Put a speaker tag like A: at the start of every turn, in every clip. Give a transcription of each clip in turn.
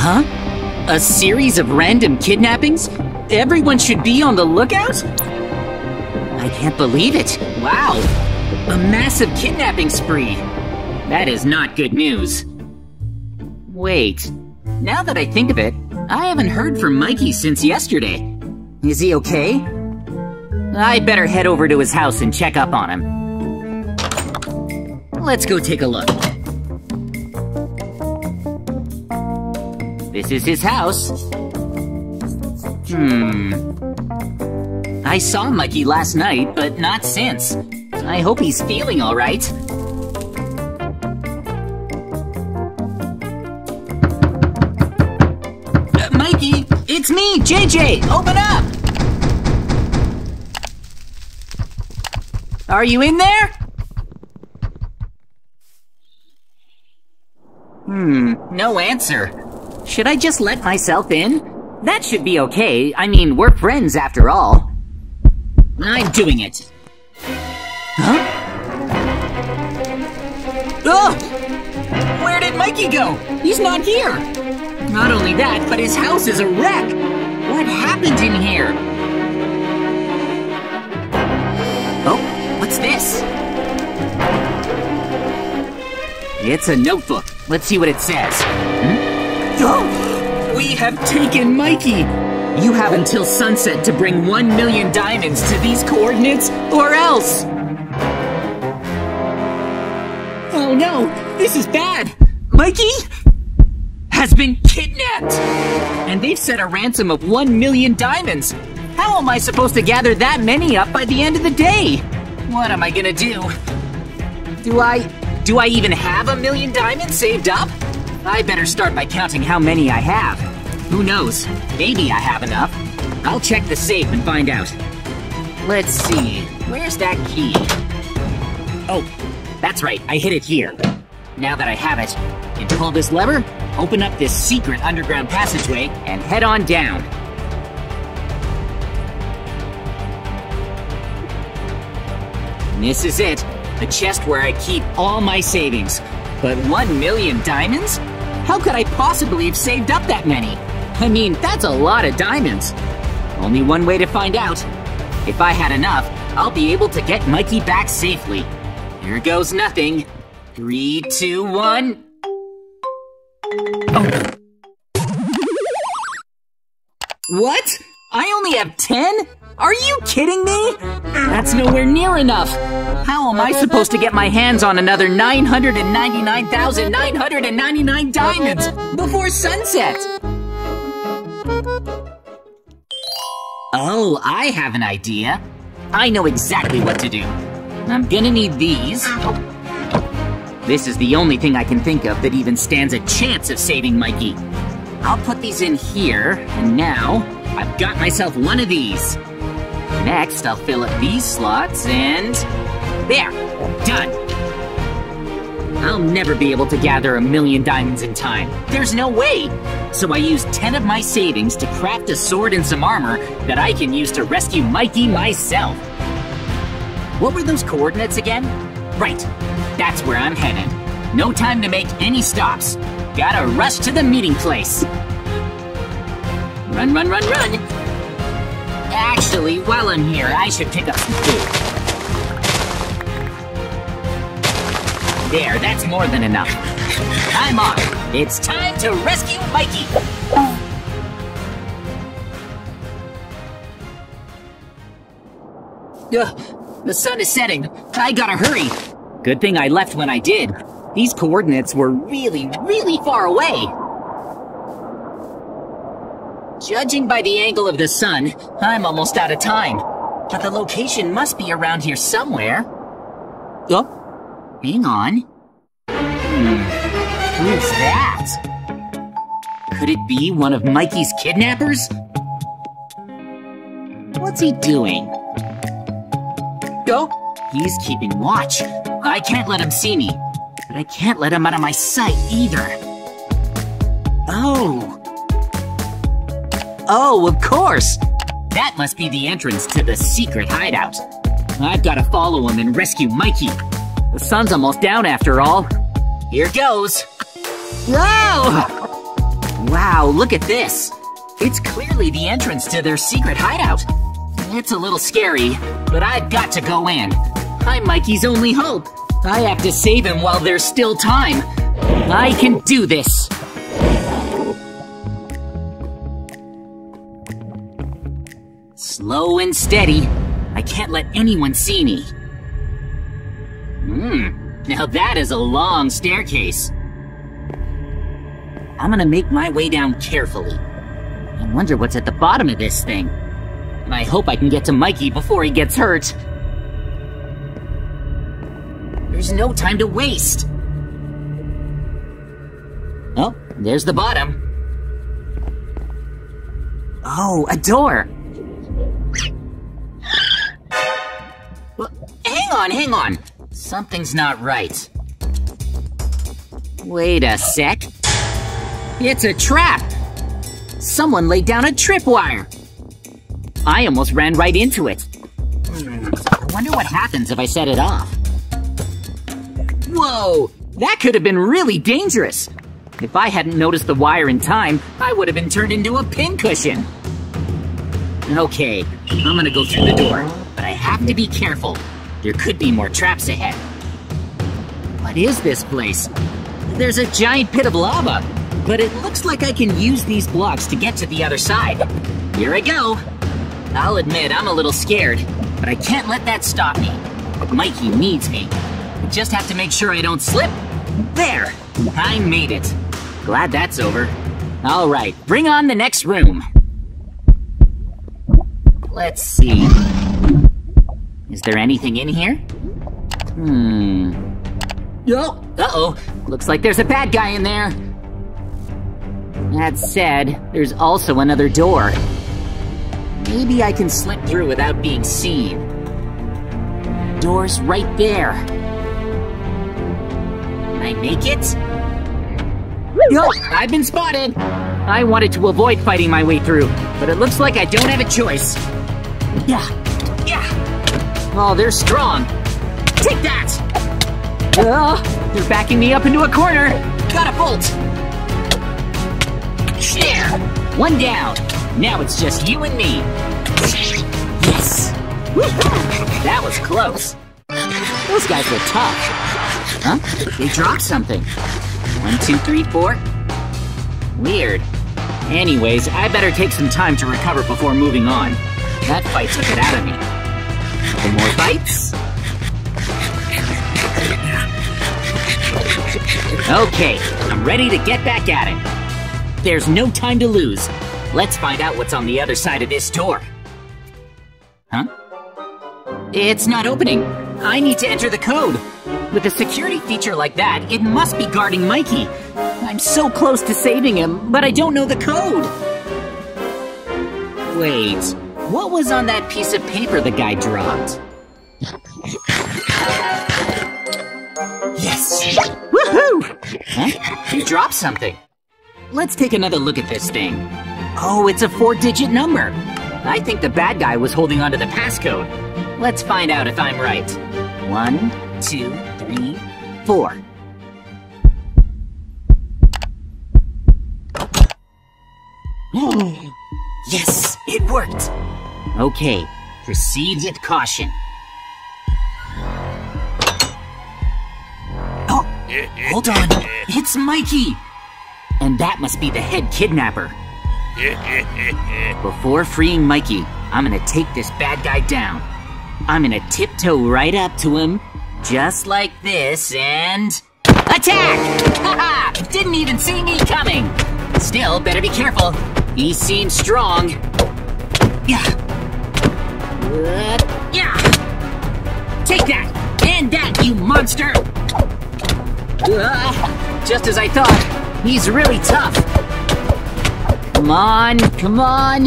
A: Huh? A series of random kidnappings? Everyone should be on the lookout? I can't believe it. Wow. A massive kidnapping spree. That is not good news. Wait. Now that I think of it, I haven't heard from Mikey since yesterday. Is he okay? I better head over to his house and check up on him. Let's go take a look. This is his house. Hmm. I saw Mikey last night, but not since. I hope he's feeling alright. Uh, Mikey, it's me, JJ! Open up! Are you in there? Hmm, no answer. Should I just let myself in? That should be okay. I mean, we're friends after all. I'm doing it. Huh? Oh! Where did Mikey go? He's not here. Not only that, but his house is a wreck. What happened in here? Oh, what's this? It's a notebook. Let's see what it says. Hmm? Oh, we have taken Mikey. You have until sunset to bring one million diamonds to these coordinates, or else. Oh no, this is bad. Mikey has been kidnapped, and they've set a ransom of one million diamonds. How am I supposed to gather that many up by the end of the day? What am I gonna do? Do I, do I even have a million diamonds saved up? I better start by counting how many I have. Who knows? Maybe I have enough. I'll check the safe and find out. Let's see. Where's that key? Oh, that's right. I hid it here. Now that I have it, can pull this lever, open up this secret underground passageway, and head on down. This is it. The chest where I keep all my savings. But one million diamonds? How could I possibly have saved up that many? I mean, that's a lot of diamonds. Only one way to find out. If I had enough, I'll be able to get Mikey back safely. Here goes nothing. Three, two, one. Oh. What? I only have ten? Are you kidding me? That's nowhere near enough. How am I supposed to get my hands on another 999,999 diamonds before sunset? Oh, I have an idea. I know exactly what to do. I'm gonna need these. This is the only thing I can think of that even stands a chance of saving Mikey. I'll put these in here, and now I've got myself one of these. Next, I'll fill up these slots and... There! Done! I'll never be able to gather a million diamonds in time. There's no way! So I used 10 of my savings to craft a sword and some armor that I can use to rescue Mikey myself. What were those coordinates again? Right, that's where I'm headed. No time to make any stops. Gotta rush to the meeting place. Run, run, run, run! Actually, while I'm here, I should pick up some food. There, that's more than enough. I'm on. It's time to rescue Mikey! Ugh, the sun is setting. I gotta hurry. Good thing I left when I did. These coordinates were really, really far away. Judging by the angle of the sun, I'm almost out of time. But the location must be around here somewhere. Oh, hang on. Hmm, who's that? Could it be one of Mikey's kidnappers? What's he doing? Oh, he's keeping watch. I can't let him see me, but I can't let him out of my sight either. Oh. Oh, of course! That must be the entrance to the secret hideout. I've got to follow him and rescue Mikey. The sun's almost down after all. Here goes. Whoa! Wow, look at this! It's clearly the entrance to their secret hideout. It's a little scary, but I've got to go in. I'm Mikey's only hope. I have to save him while there's still time. I can do this. Slow and steady. I can't let anyone see me. Hmm, now that is a long staircase. I'm gonna make my way down carefully. I wonder what's at the bottom of this thing. And I hope I can get to Mikey before he gets hurt. There's no time to waste. Oh, there's the bottom. Oh, a door. Hang on, hang on. Something's not right. Wait a sec. It's a trap! Someone laid down a tripwire! I almost ran right into it. I wonder what happens if I set it off. Whoa! That could have been really dangerous! If I hadn't noticed the wire in time, I would have been turned into a pincushion. Okay, I'm gonna go through the door, but I have to be careful. There could be more traps ahead. What is this place? There's a giant pit of lava, but it looks like I can use these blocks to get to the other side. Here I go. I'll admit I'm a little scared, but I can't let that stop me. Mikey needs me. Just have to make sure I don't slip. There! I made it. Glad that's over. All right, bring on the next room. Let's see. Is there anything in here? Hmm. Oh, uh-oh. Looks like there's a bad guy in there. That said, there's also another door. Maybe I can slip through without being seen. Door's right there. Can I make it? Yo, I've been spotted! I wanted to avoid fighting my way through, but it looks like I don't have a choice. Yeah, yeah. Oh, they're strong. Take that! Uh, they're backing me up into a corner. Got a bolt. There! One down. Now it's just you and me. Yes! That was close. Those guys were tough. Huh? They dropped something. One, two, three, four. Weird. Anyways, I better take some time to recover before moving on. That fight took it out of me. Couple more bites. Okay, I'm ready to get back at it. There's no time to lose. Let's find out what's on the other side of this door. Huh? It's not opening. I need to enter the code. With a security feature like that, it must be guarding Mikey. I'm so close to saving him, but I don't know the code. Wait, what was on that piece of paper the guy dropped? Yes! Woohoo! Huh? You dropped something. Let's take another look at this thing. Oh, it's a four-digit number. I think the bad guy was holding onto the passcode. Let's find out if I'm right. One, two, three, four. yes, it worked. Okay, proceed with caution. Oh, hold on. It's Mikey. And that must be the head kidnapper. Before freeing Mikey, I'm gonna take this bad guy down. I'm gonna tiptoe right up to him, just like this, and... Attack! Haha! Didn't even see me coming! Still, better be careful. He seems strong. Yeah. Yeah! Take that! And that, you monster! Uh, just as I thought, he's really tough. Come on, come on!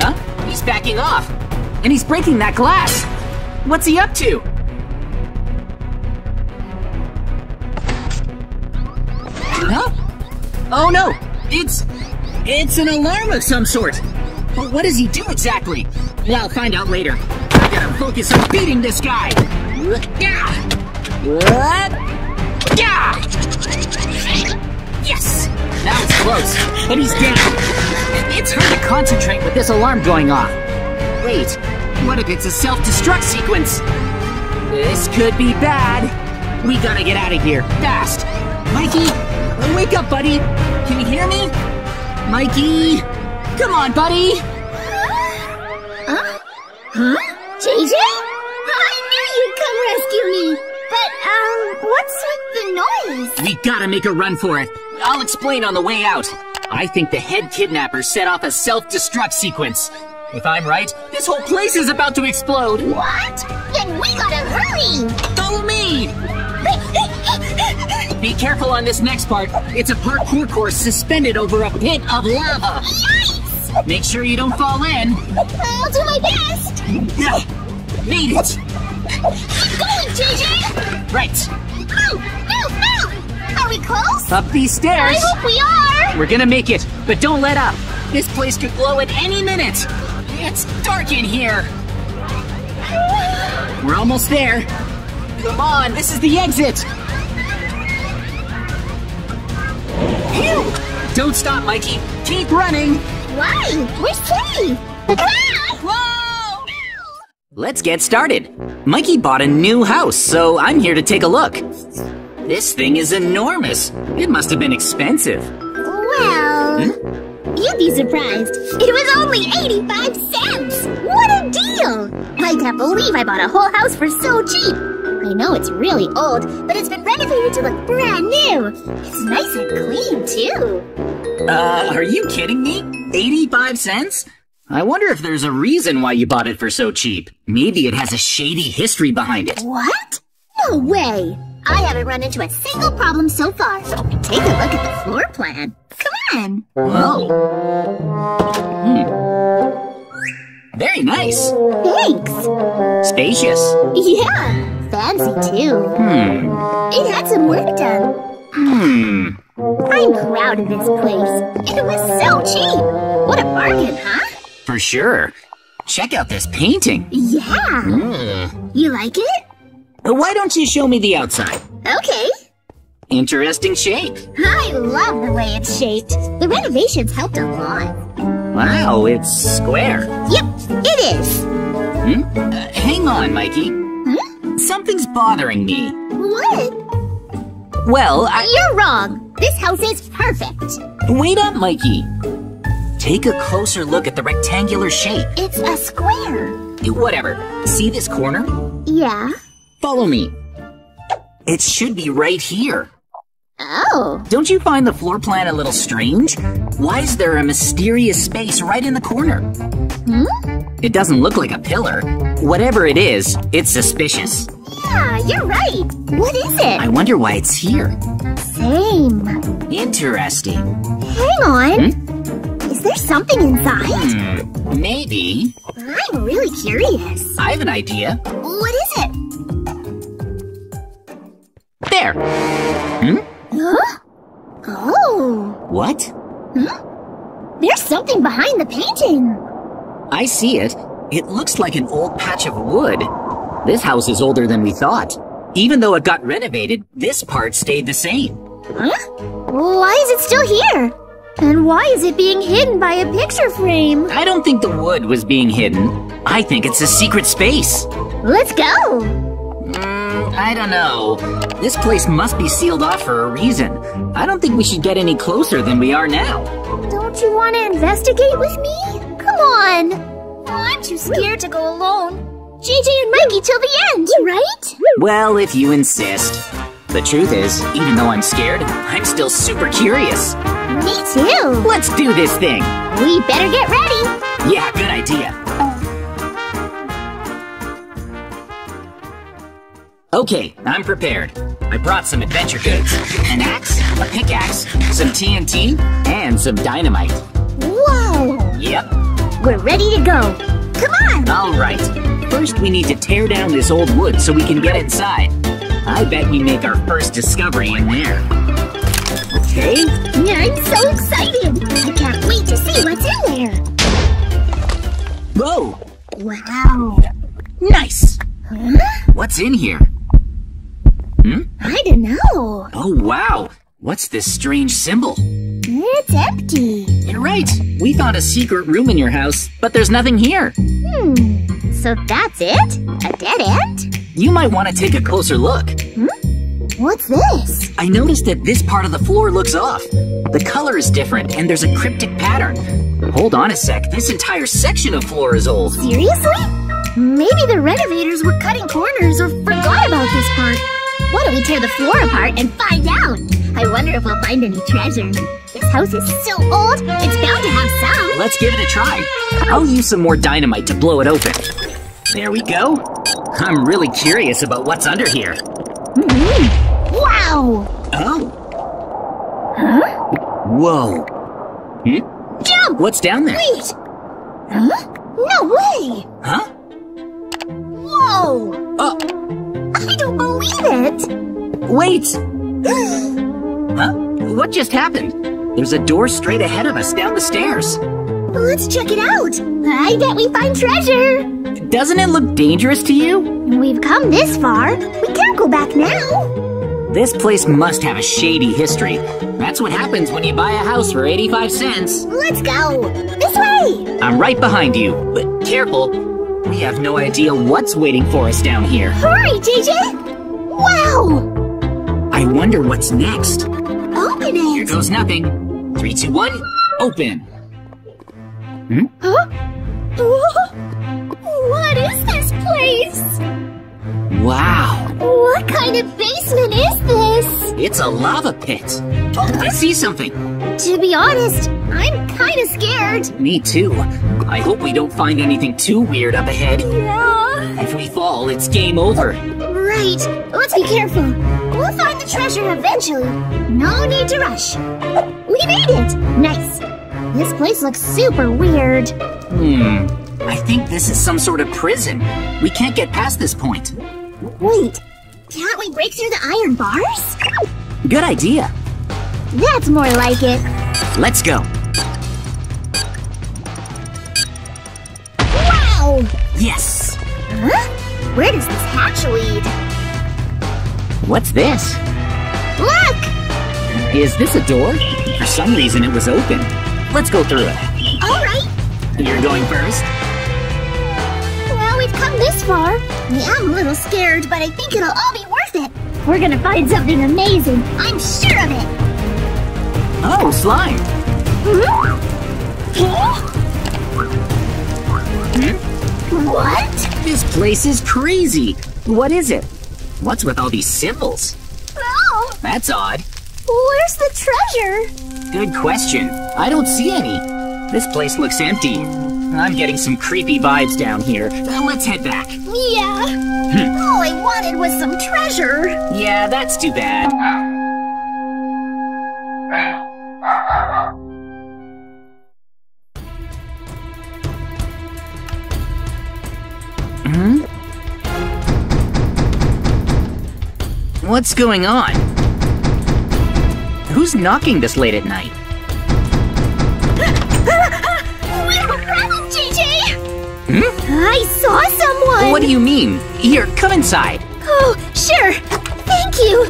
A: Huh? He's backing off! And he's breaking that glass! What's he up to? Huh? Oh no! It's... It's an alarm of some sort. But what does he do exactly? I'll find out later. I gotta focus on beating this guy. Yes! That was close, but he's down. It's hard to concentrate with this alarm going off. Wait, what if it's a self-destruct sequence? This could be bad. We gotta get out of here, fast. Mikey, wake up, buddy. Can you hear me? Mikey, come on, buddy.
B: Huh? Huh? JJ? I knew you'd come rescue me. But, um, what's with the noise?
A: We gotta make a run for it. I'll explain on the way out. I think the head kidnapper set off a self-destruct sequence. If I'm right, this whole place is about to explode.
B: What? Then we gotta hurry!
A: Follow me! Be careful on this next part. It's a parkour course suspended over a pit of lava.
B: Yikes!
A: Make sure you don't fall in.
B: I'll do my best!
A: Yeah, Made it!
B: Keep going, JJ!
A: Right.
B: Move! Move! Are we close?
A: Up these stairs.
B: I hope we are!
A: We're gonna make it, but don't let up. This place could blow at any minute. It's dark in here. We're almost there. Come on, this is the exit. Phew! Don't stop, Mikey. Keep running.
B: Why? We're safe! Ah!
A: Whoa! Let's get started. Mikey bought a new house, so I'm here to take a look. This thing is enormous. It must have been expensive.
B: Well, you'd be surprised. It was only 85 cents! What a deal! I can't believe I bought a whole house for so cheap. I know it's really old, but it's been renovated to look brand new. It's nice and clean, too.
A: Uh, are you kidding me? 85 cents? I wonder if there's a reason why you bought it for so cheap. Maybe it has a shady history behind it.
B: What? No way! I haven't run into a single problem so far. Take a look at the floor plan. Come on!
A: Whoa. Hmm. Very nice.
B: Thanks!
A: Spacious.
B: Yeah, fancy too.
A: Hmm.
B: It had some work done.
A: Hmm.
B: I'm proud of this place. It was so cheap. What a bargain, huh?
A: For sure. Check out this painting.
B: Yeah.
A: Hmm.
B: You like it?
A: Why don't you show me the outside?
B: Okay.
A: Interesting shape.
B: I love the way it's shaped. The renovations helped a lot.
A: Wow, it's square.
B: Yep, it is.
A: Hmm? Uh, hang on, Mikey. Something's bothering me.
B: What?
A: Well, I.
B: You're wrong. This house is perfect.
A: Wait up, Mikey. Take a closer look at the rectangular shape.
B: It's a square.
A: Whatever. See this corner?
B: Yeah.
A: Follow me. It should be right here.
B: Oh.
A: Don't you find the floor plan a little strange? Why is there a mysterious space right in the corner?
B: Hmm?
A: It doesn't look like a pillar. Whatever it is, it's suspicious.
B: Yeah, you're right. What is it?
A: I wonder why it's here.
B: Same.
A: Interesting.
B: Hang on. Hmm? Is there something inside?
A: Hmm, maybe.
B: I'm really curious.
A: I have an idea.
B: What is it?
A: There. Hmm?
B: Huh? Oh.
A: What? Hmm?
B: There's something behind the painting.
A: I see it. It looks like an old patch of wood. This house is older than we thought. Even though it got renovated, this part stayed the same.
B: Huh? Why is it still here? And why is it being hidden by a picture frame?
A: I don't think the wood was being hidden. I think it's a secret space.
B: Let's go.
A: Mm, I don't know. This place must be sealed off for a reason. I don't think we should get any closer than we are now.
B: Don't you want to investigate with me? Come on. I'm too scared to go alone. JJ and Mikey till the end, right?
A: Well, if you insist. The truth is, even though I'm scared, I'm still super curious.
B: Me too.
A: Let's do this thing.
B: We better get ready.
A: Yeah, good idea. Okay, I'm prepared. I brought some adventure goods. An axe, a pickaxe, some TNT, and some dynamite.
B: Whoa.
A: Yep.
B: We're ready to go. Come on.
A: Alright. First, we need to tear down this old wood so we can get inside. I bet we make our first discovery in there. Okay.
B: Yeah, I'm so excited. I can't wait to see what's in there.
A: Whoa!
B: Wow.
A: Nice!
B: Huh?
A: What's in here? Hmm?
B: I don't know.
A: Oh, wow! What's this strange symbol?
B: It's empty.
A: You're right. We found a secret room in your house, but there's nothing here.
B: Hmm. So that's it? A dead end?
A: You might want to take a closer look.
B: What's this?
A: I noticed that this part of the floor looks off. The color is different, and there's a cryptic pattern. Hold on a sec. This entire section of floor is old.
B: Seriously? Maybe the renovators were cutting corners or forgot about this part. Why don't we tear the floor apart and find out? I wonder if we'll find any treasure. This house is so old, it's bound to have some.
A: Let's give it a try. I'll use some more dynamite to blow it open. There we go. I'm really curious about what's under here.
B: Wow!
A: Oh.
B: Huh?
A: Whoa. Hmm?
B: Jump!
A: What's down there?
B: Wait! Huh? No way!
A: Huh?
B: Whoa!
A: Oh,
B: I don't believe it!
A: wait! Huh? What just happened? There's a door straight ahead of us down the stairs.
B: Let's check it out! I bet we find treasure!
A: Doesn't it look dangerous to you?
B: We've come this far. We can't go back now.
A: This place must have a shady history. That's what happens when you buy a house for 85 cents.
B: Let's go! This way!
A: I'm right behind you, but careful. We have no idea what's waiting for us down here.
B: Hurry, JJ! Wow!
A: I wonder what's next.
B: Open
A: Here
B: it!
A: goes nothing. Three, two, one, open.
B: Hmm? Huh? What is this place?
A: Wow,
B: What kind of basement is this?
A: it's a lava pit. I see something.
B: To be honest, I'm kinda scared.
A: Me too. I hope we don't find anything too weird up ahead.
B: Yeah.
A: If we fall, it's game over.
B: Right. Let's be careful. We'll find the treasure eventually. No need to rush. We made it! Nice. This place looks super weird.
A: Hmm. I think this is some sort of prison. We can't get past this point.
B: Wait, can't we break through the iron bars?
A: Good idea.
B: That's more like it.
A: Let's go.
B: Wow!
A: Yes.
B: Huh? Where does this hatch lead?
A: What's this?
B: Look!
A: Is this a door? For some reason, it was open. Let's go through it.
B: Alright,
A: You're going first.
B: Well, we've come this far. Yeah, I'm a little scared, but I think it'll all be worth it. We're gonna find something amazing. I'm sure of it.
A: Oh, slime. Hmm? Hmm?
B: What?
A: This place is crazy. What is it? What's with all these symbols?
B: Oh,
A: That's odd.
B: where's the treasure?
A: Good question. I don't see any. This place looks empty. I'm getting some creepy vibes down here. Let's head back.
B: Yeah. All I wanted was some treasure.
A: Yeah, that's too bad. Hmm? What's going on? Who's knocking this late at night?
B: Problem, JJ!
A: Hmm?
B: I saw someone!
A: What do you mean? Here, come inside.
B: Oh, sure. Thank you.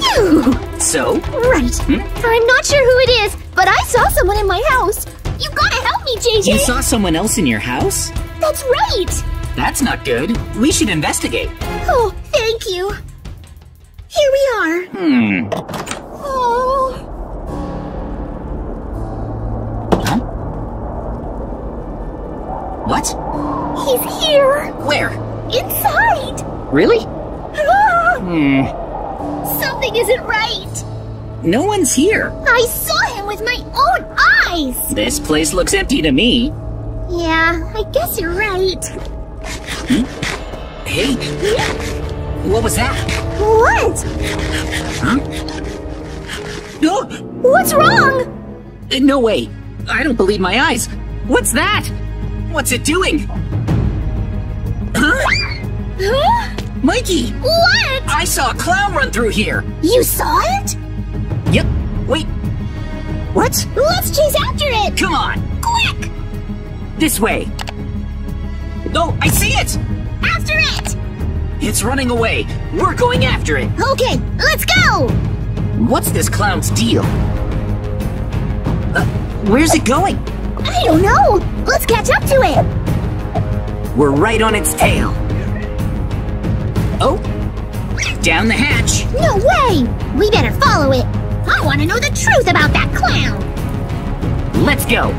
B: Phew.
A: So?
B: Right. I'm not sure who it is, but I saw someone in my house. You gotta help me, JJ.
A: You saw someone else in your house?
B: That's right.
A: That's not good. We should investigate.
B: Oh, thank you. Here we are.
A: Hmm.
B: Oh.
A: What?
B: He's here.
A: Where?
B: Inside.
A: Really?
B: Ah,
A: Hmm.
B: something isn't right.
A: No one's here.
B: I saw him with my own eyes.
A: This place looks empty to me.
B: Yeah, I guess you're right. Hmm?
A: Hey, what was that?
B: What?
A: Huh? No,
B: What's wrong?
A: uh, no way. I don't believe my eyes. What's that? What's it doing? Huh?
B: Huh?
A: Mikey,
B: What?
A: I saw a clown run through here.
B: You saw it?
A: Yep. Wait. What?
B: Let's chase after it.
A: Come on.
B: Quick!
A: This way. No, I see it.
B: After it!
A: It's running away. We're going after it.
B: Okay, let's go!
A: What's this clown's deal? Uh, where's it going?
B: I don't know. Let's catch up to it.
A: We're right on its tail. Oh, down the hatch.
B: No way. We better follow it. I want to know the truth about that clown.
A: Let's go.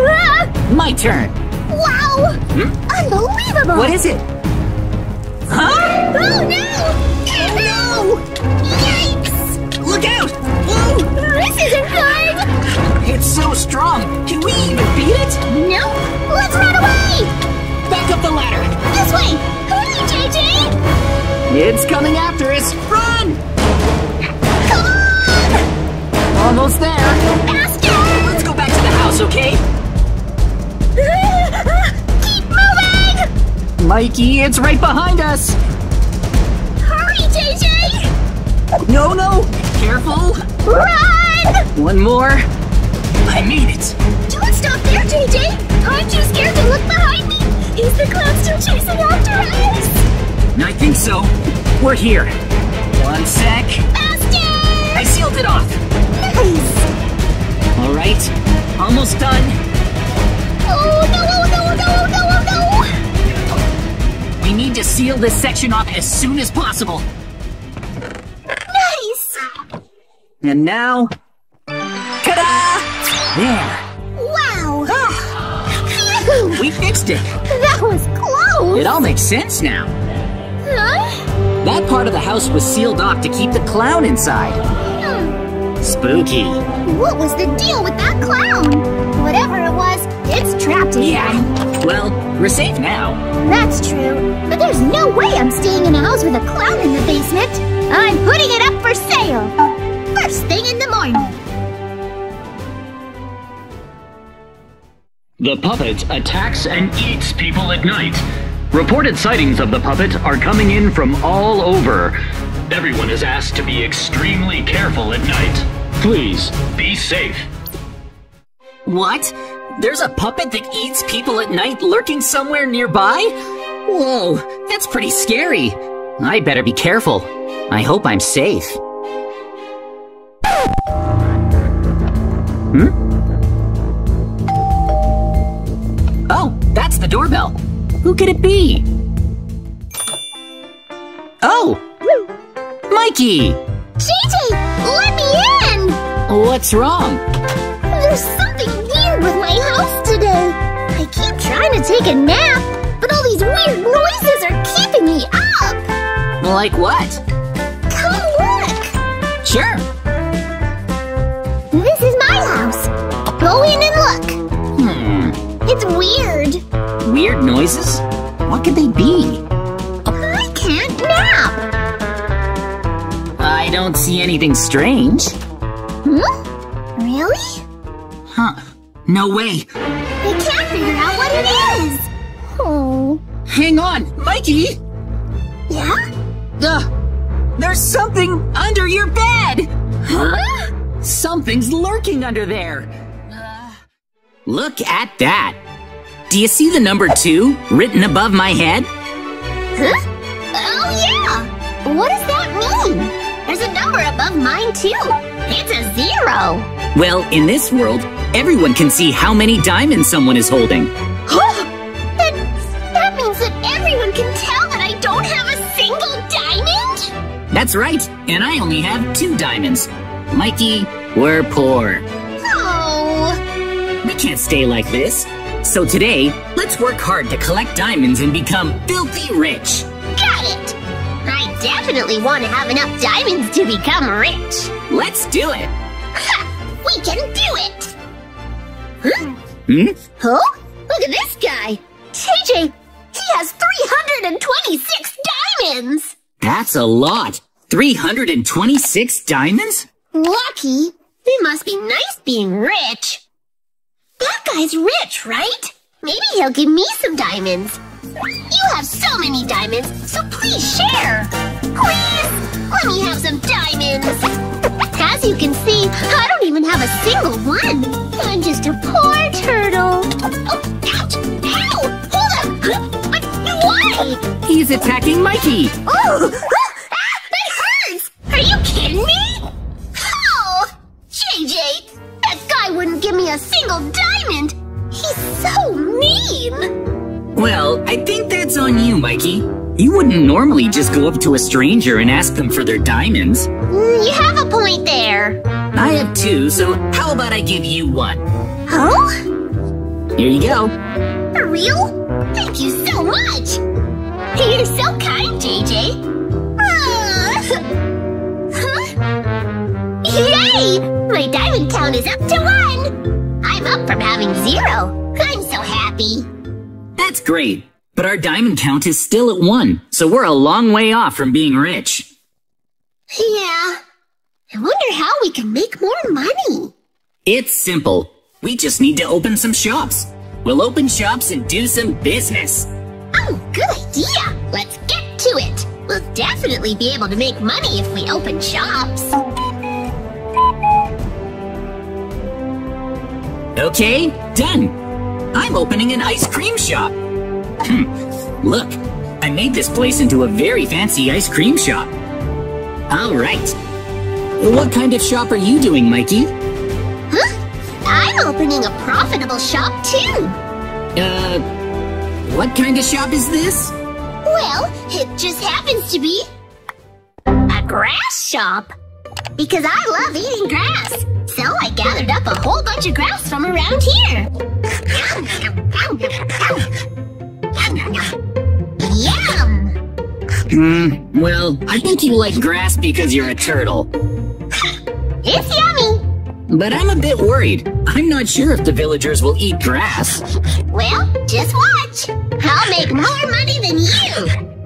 B: Ah,
A: My turn.
B: wow. Unbelievable.
A: What is it? Huh?
B: Oh no! No! Yikes!
A: Look out! Whoa!
B: This isn't good!
A: It's so strong. Can we even beat it?
B: No! Let's run away!
A: Back up the ladder.
B: This way! Hurry, JJ!
A: It's coming after us. Run!
B: Come on!
A: Almost there.
B: Faster!
A: Let's go back to the house, okay?
B: Keep moving!
A: Mikey, it's right behind us.
B: Hurry, JJ!
A: No, no. Careful.
B: Run!
A: One more. I made it.
B: Don't stop there, JJ! Aren't you scared to look behind me? Is the clown still chasing after us?
A: I think so. We're here. One sec.
B: Faster!
A: I sealed it off.
B: Nice!
A: All right. Almost done.
B: Oh no, oh no, oh no, oh no, oh no!
A: We need to seal this section off as soon as possible.
B: Nice!
A: And now. There.
B: Wow! Phew!
A: We fixed it.
B: that was close!
A: It all makes sense now.
B: Huh?
A: That part of the house was sealed off to keep the clown inside.
B: Hmm.
A: Spooky.
B: What was the deal with that clown? Whatever it was, it's trapped in here. Yeah.
A: Well, we're safe now.
B: That's true. But there's no way I'm staying in a house with a clown in the basement. I'm putting it up for sale. First thing in the morning.
C: The puppet attacks and eats people at night. Reported sightings of the puppet are coming in from all over. Everyone is asked to be extremely careful at night. Please, be safe.
A: What? There's a puppet that eats people at night lurking somewhere nearby? Whoa, that's pretty scary. I better be careful. I hope I'm safe. Hmm? The doorbell. Who could it be? Oh! Mikey!
B: JJ, let me in!
A: What's wrong?
B: There's something weird with my house today. I keep trying to take a nap, but all these weird noises are keeping me up.
A: Like what?
B: Come look.
A: Sure.
B: This is my house. Go in and look.
A: Hmm.
B: It's weird.
A: Weird noises? What could they be?
B: I can't nap.
A: I don't see anything strange.
B: Hmm? Really?
A: Huh. No way.
B: I can't figure out what it is. Oh.
A: Hang on, Mikey!
B: Yeah?
A: Ugh. There's something under your bed!
B: Huh?
A: Something's lurking under there. Uh, look at that. Do you see the number two written above my head?
B: Huh? Oh, yeah! What does that mean? There's a number above mine, too. It's a zero.
A: Well, in this world, everyone can see how many diamonds someone is holding.
B: that, that means that everyone can tell that I don't have a single diamond?
A: That's right, and I only have two diamonds. Mikey, we're poor.
B: Oh.
A: We can't stay like this. So today, let's work hard to collect diamonds and become filthy rich.
B: Got it! I definitely want to have enough diamonds to become rich.
A: Let's do it.
B: Ha! We can do it! Huh?
A: Hmm?
B: Huh? Look at this guy! JJ, he has 326 diamonds!
A: That's a lot. 326 diamonds?
B: Lucky. It must be nice being rich. That guy's rich, right? Maybe he'll give me some diamonds. You have so many diamonds, so please share. Please, let me have some diamonds. As you can see, I don't even have a single one. I'm just a poor turtle. Oh, ouch! Ow! Hold up! Why?
A: He's attacking Mikey.
B: Oh! You Mikey.
A: You wouldn't normally just go up to a stranger and ask them for their diamonds.
B: Mm, you have a point there.
A: I have two, so how about I give you one?
B: Oh?
A: Here you go.
B: For real? Thank you so much! You're so kind, JJ. Ah. Huh? Yay! My diamond count is up to one! I'm up from having zero. I'm so happy.
A: That's great. But our diamond count is still at one, so we're a long way off from being rich.
B: Yeah. I wonder how we can make more money.
A: It's simple. We just need to open some shops. We'll open shops and do some business.
B: Oh, good idea! Let's get to it! We'll definitely be able to make money if we open shops.
A: Okay, done. I'm opening an ice cream shop. Hmm, look, I made this place into a very fancy ice cream shop. All right. What kind of shop are you doing, Mikey?
B: Huh? I'm opening a profitable shop too!
A: Uh, what kind of shop is this?
B: Well, it just happens to be a grass shop. Because I love eating grass. So I gathered up a whole bunch of grass from around here. Yum!
A: Hmm, well, I think you like grass because you're a turtle.
B: It's yummy.
A: But I'm a bit worried. I'm not sure if the villagers will eat grass.
B: Well, just watch. I'll make more money than you.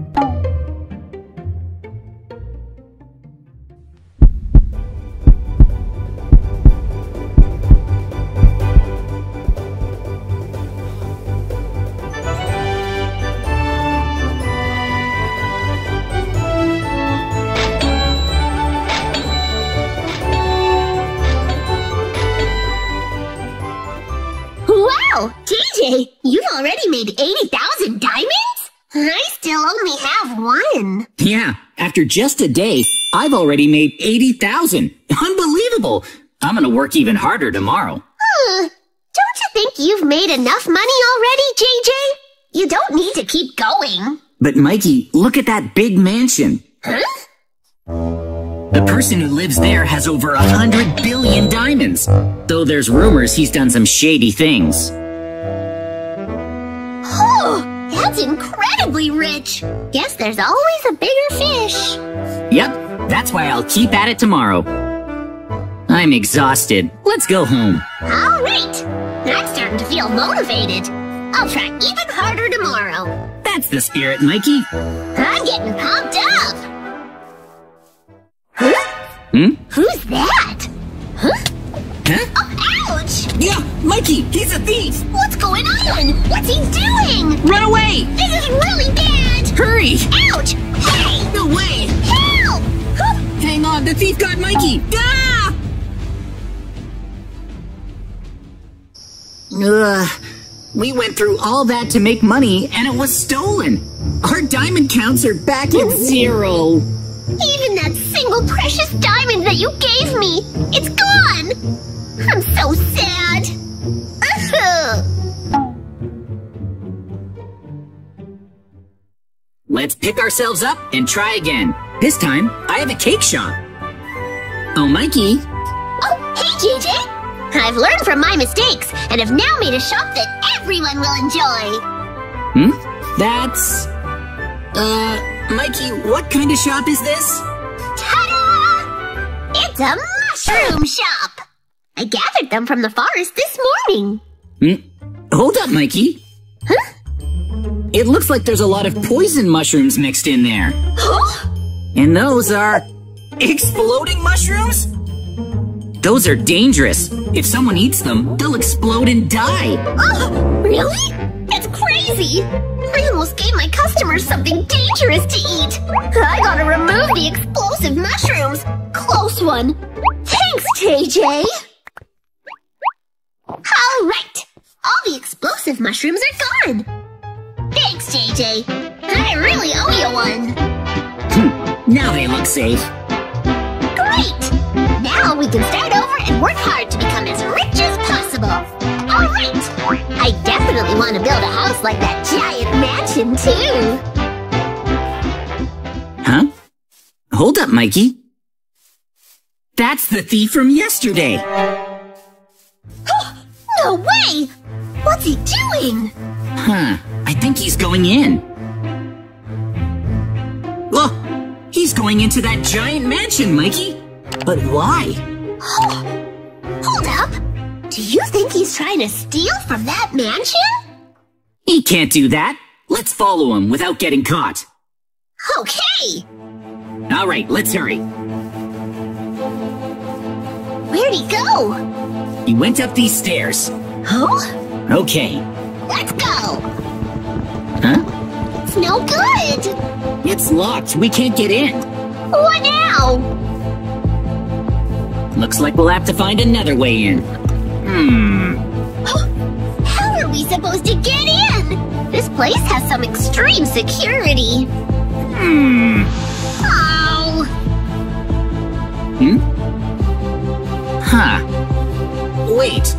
A: After just a day, I've already made 80,000. Unbelievable! I'm gonna work even harder tomorrow.
B: Huh. Don't you think you've made enough money already, JJ? You don't need to keep going.
A: But Mikey, look at that big mansion.
B: Huh?
A: The person who lives there has over a hundred billion diamonds. Though there's rumors he's done some shady things.
B: That's incredibly rich. Guess there's always a bigger fish.
A: Yep, that's why I'll keep at it tomorrow. I'm exhausted. Let's go home.
B: All right. I'm starting to feel motivated. I'll try even harder tomorrow.
A: That's the spirit, Mikey.
B: I'm getting pumped up. Huh?
A: Hmm?
B: Who's that? Huh?
A: Huh?
B: Oh, ouch!
A: Yeah, Mikey, he's a thief!
B: What's going on? What's he doing?
A: Run away!
B: This is really bad!
A: Hurry!
B: Ouch! Hey!
A: No way!
B: Help!
A: Hang on, the thief got Mikey! Ah! Ugh. We went through all that to make money, and it was stolen. Our diamond counts are back at zero.
B: Even that single precious diamond that you gave me, it's gone! I'm so sad.
A: Let's pick ourselves up and try again. This time, I have a cake shop. Oh, Mikey.
B: Oh, hey, JJ! I've learned from my mistakes and have now made a shop that everyone will enjoy.
A: Hmm? That's... Uh, Mikey, what kind of shop is this?
B: Ta-da! It's a mushroom shop! I gathered them from the forest this morning.
A: Hmm? Hold up, Mikey.
B: Huh?
A: It looks like there's a lot of poison mushrooms mixed in there.
B: Huh?
A: And those are... exploding mushrooms? Those are dangerous. If someone eats them, they'll explode and die.
B: Oh, really? It's crazy! I almost gave my customers something dangerous to eat! I gotta remove the explosive mushrooms! Close one! Thanks, JJ! Alright! All the explosive mushrooms are gone! Thanks, JJ! I really owe you one! Hmm.
A: Now they look safe.
B: Great! Now we can start over and work hard to become as rich as possible! Alright! I definitely want to build a house like that giant mansion, too!
A: Huh? Hold up, Mikey. That's the thief from yesterday.
B: No way! What's he doing?
A: Huh. I think he's going in. Well, he's going into that giant mansion, Mikey. But why?
B: Oh, hold up! Do you think he's trying to steal from that mansion?
A: He can't do that. Let's follow him without getting caught.
B: Okay!
A: All right, let's hurry.
B: Where'd he go?
A: He went up these stairs.
B: Huh?
A: Okay.
B: Let's go!
A: Huh?
B: It's no good!
A: It's locked. We can't get in.
B: What now?
A: Looks like we'll have to find another way in. Hmm.
B: How are we supposed to get in? This place has some extreme security.
A: Hmm.
B: Oh,
A: Hmm? Huh. Wait.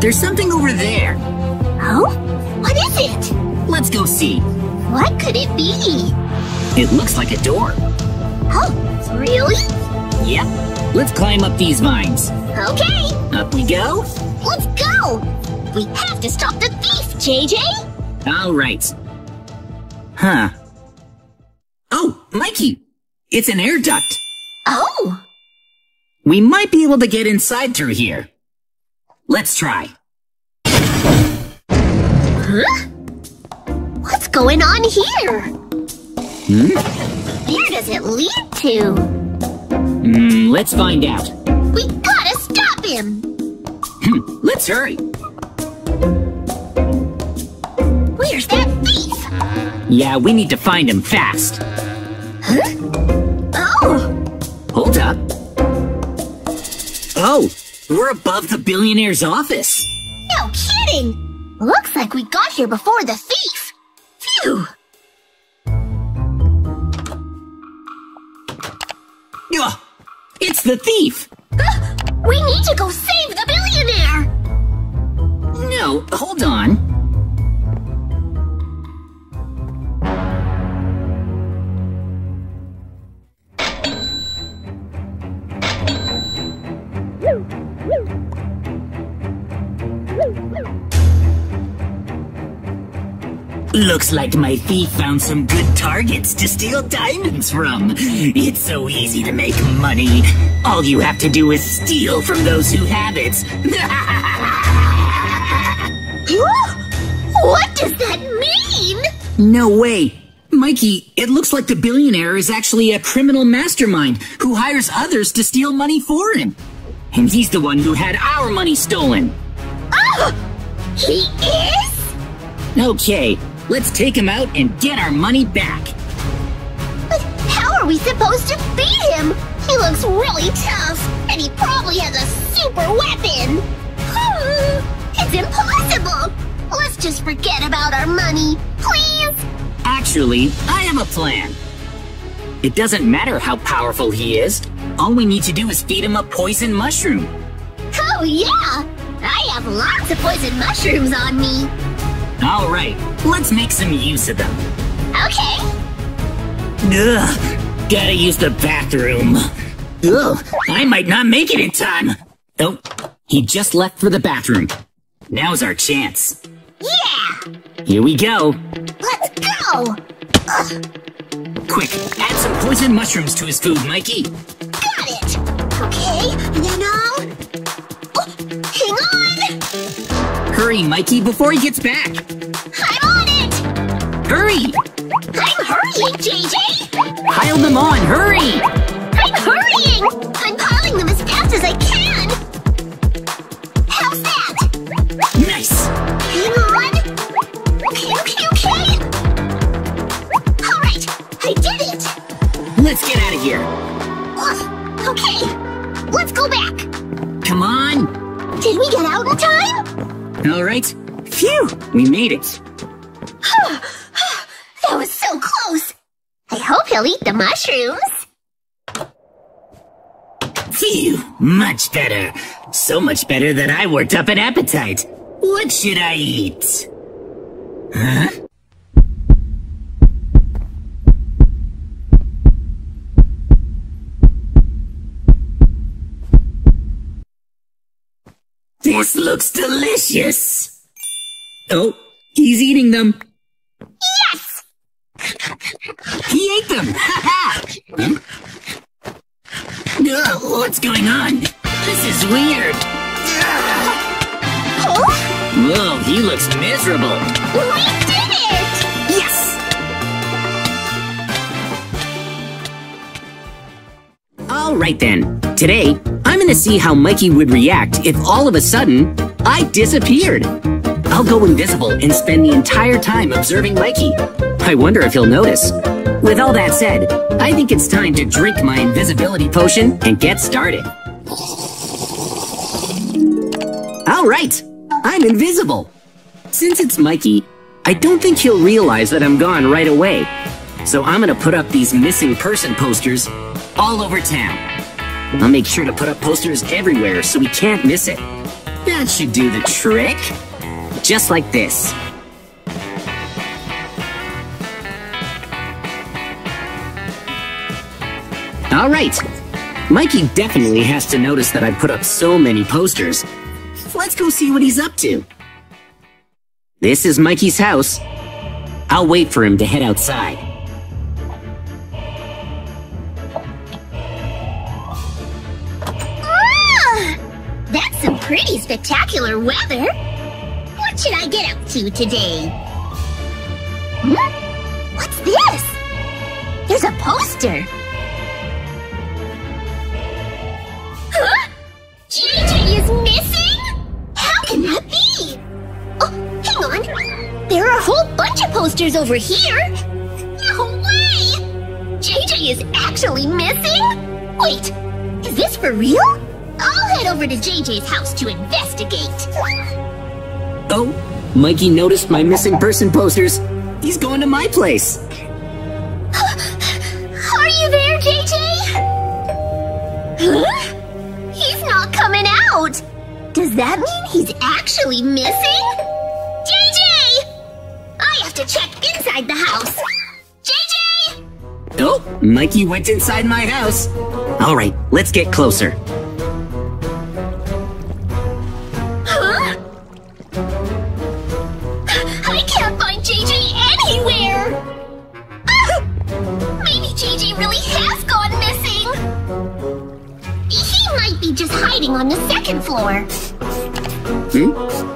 A: There's something over there.
B: oh? What is it?
A: Let's go see.
B: What could it be?
A: It looks like a door.
B: Oh, really?
A: Yep. Let's climb up these vines.
B: Okay,
A: Up we go.
B: let's go! We have to stop the thief, JJ!
A: All right. Huh. Oh, Mikey! It's an air duct.
B: Oh,
A: We might be able to get inside through here. Let's try.
B: huh? What's going on here?
A: Hmm?
B: Where does it lead to?
A: Hmm, let's find out.
B: We gotta stop him!
A: Hmm, let's hurry.
B: Where's that thief?
A: Yeah, we need to find him fast. Huh?
B: Oh,
A: Hold up. Oh, we're above the billionaire's office.
B: no kidding! Looks like we got here before the thief. Phew!
A: Ugh, it's the thief.
B: We need to go save the billionaire!
A: No, hold on. Looks like my thief found some good targets to steal diamonds from. It's so easy to make money. All you have to do is steal from those who have it.
B: What does that mean?
A: No way. Mikey, it looks like the billionaire is actually a criminal mastermind who hires others to steal money for him. And he's the one who had our money stolen.
B: Oh! He is?
A: Okay, let's take him out and get our money back.
B: But how are we supposed to beat him? He looks really tough, and he probably has a super weapon. Hmm, it's impossible! Let's just forget about our money, please!
A: Actually, I have a plan. It doesn't matter how powerful he is. All we need to do is feed him a poison mushroom.
B: Oh, yeah! I have lots of poison mushrooms on me.
A: All right, let's make some use of them.
B: Okay.
A: Ugh, gotta use the bathroom. Ugh, I might not make it in time. Oh, he just left for the bathroom. Now's our chance.
B: Yeah!
A: Here we go.
B: Let's go! Ugh.
A: Quick, add some poison mushrooms to his food, Mikey.
B: Got it! Okay, and then I'll... Oh, hang on!
A: Hurry, Mikey, before he gets back.
B: I'm!
A: Hurry!
B: I'm hurrying, JJ!
A: Pile them on, hurry!
B: I'm hurrying! I'm piling them as fast as I can! How's that?
A: Nice.
B: Hang on! Okay, okay, okay! Alright, I did it!
A: Let's get out of here.
B: Ugh, okay, let's go back!
A: Come on.
B: Did we get out in time?
A: All right. Phew, we made it.
B: That was so close! I hope he'll eat the mushrooms.
A: Phew! Much better. So much better that I worked up an appetite. What should I eat? Huh? This looks delicious! Oh, he's eating them. He ate them! Ha ha! Oh, what's going on? This is weird. Whoa, he looks miserable.
B: we did it!
A: Yes! Alright then. Today, I'm gonna see how Mikey would react if all of a sudden, I disappeared. I'll go invisible and spend the entire time observing Mikey. I wonder if he'll notice. With all that said, I think it's time to drink my invisibility potion and get started. Alright, I'm invisible. Since it's Mikey, I don't think he'll realize that I'm gone right away. So I'm gonna put up these missing person posters all over town. I'll make sure to put up posters everywhere so we can't miss it. That should do the trick. Just like this. Alright. Mikey definitely has to notice that I put up so many posters. Let's go see what he's up to. This is Mikey's house. I'll wait for him to head outside.
B: Ah, that's some pretty spectacular weather. What should I get up to today? Hmm? What's this? There's a poster. Huh? JJ is missing? How can that be? Oh, hang on. There are a whole bunch of posters over here. No way! JJ is actually missing? Wait, is this for real? I'll head over to JJ's house to investigate.
A: Oh, Mikey noticed my missing person posters. He's going to my place.
B: Does that mean he's actually missing? JJ! I have to check inside the house. JJ!
A: Oh, Mikey went inside my house. All right, let's get closer.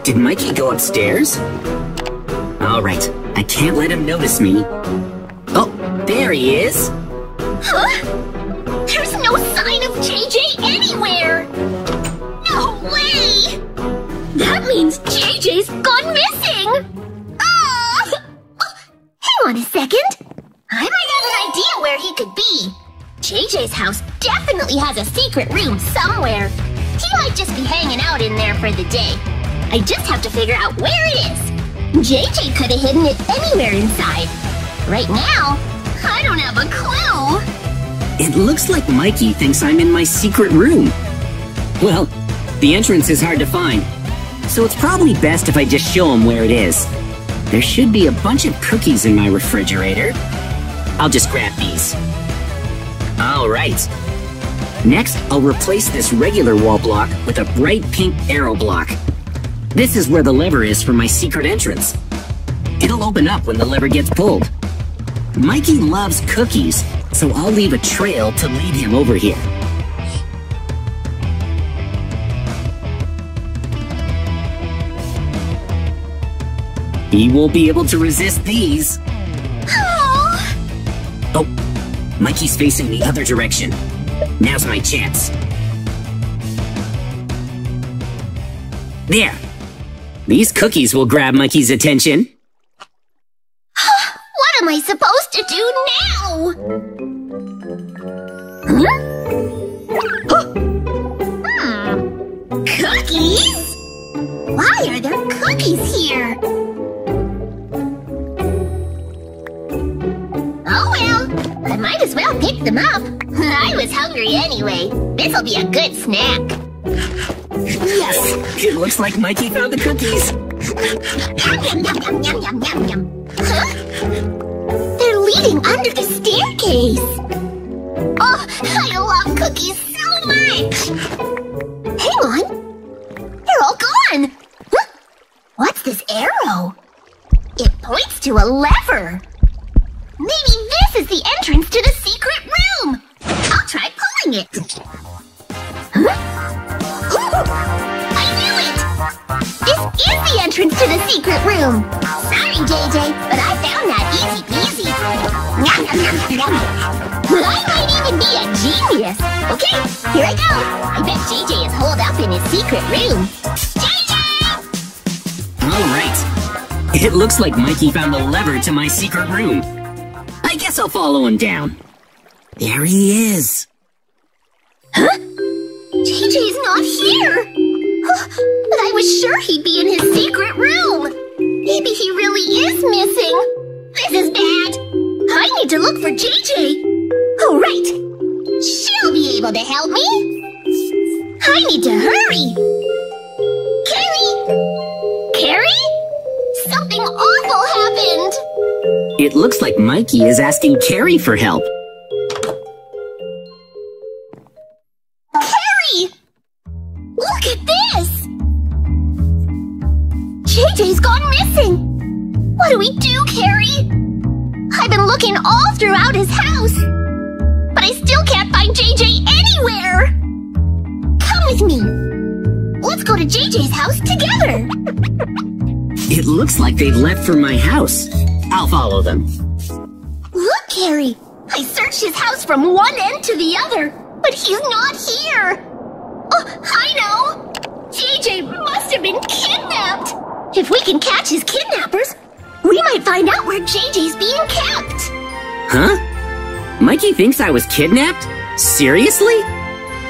A: Did Mikey go upstairs? All right, I can't let him notice me. Oh, there he is.
B: Huh? There's no sign of JJ anywhere! No way! That means JJ's gone missing! Ah! Hang on a second. I might have an idea where he could be. JJ's house definitely has a secret room somewhere. He might just be hanging out in there for the day. I just have to figure out where it is. JJ could have hidden it anywhere inside. Right now, I don't have a clue.
A: It looks like Mikey thinks I'm in my secret room. Well, the entrance is hard to find, so it's probably best if I just show him where it is. There should be a bunch of cookies in my refrigerator. I'll just grab these. All right. Next, I'll replace this regular wall block with a bright pink arrow block. This is where the lever is for my secret entrance. It'll open up when the lever gets pulled. Mikey loves cookies, so I'll leave a trail to lead him over here. He won't be able to resist these.
B: Oh,
A: Oh, Mikey's facing the other direction. Now's my chance. There. These cookies will grab Mikey's attention.
B: what am I supposed to do now? Huh? Hmm. Cookies? Why are there cookies here? Oh well, I might as well pick them up. I was hungry anyway. This'll be a good snack.
A: Yes! It looks like Mikey found the cookies.
B: Huh? They're leading under the staircase. Oh, I love cookies so much. Hang on. They're all gone! What's this arrow? It points to a lever. Maybe this is the entrance to the secret room. I'll try pulling it. Huh? I knew it! This is the entrance to the secret room. Sorry, JJ, but I found that easy peasy. Nom, nom, nom, nom. I might even be a genius. Okay, here I go. I bet JJ is holed up in his secret room. JJ!
A: All right. It looks like Mikey found the lever to my secret room. I guess I'll follow him down. There he is.
B: JJ's not here! But I was sure he'd be in his secret room! Maybe he really is missing! This is bad! I need to look for JJ! Oh, right! She'll be able to help me! I need to hurry! Carrie! Carrie? Something awful happened!
A: It looks like Mikey is asking Carrie for help. Looks like they've left for my house. I'll follow them.
B: Look, Carrie! I searched his house from one end to the other, but he's not here! Oh, I know! JJ must have been kidnapped! If we can catch his kidnappers, we might find out where JJ's being kept!
A: Huh? Mikey thinks I was kidnapped? Seriously?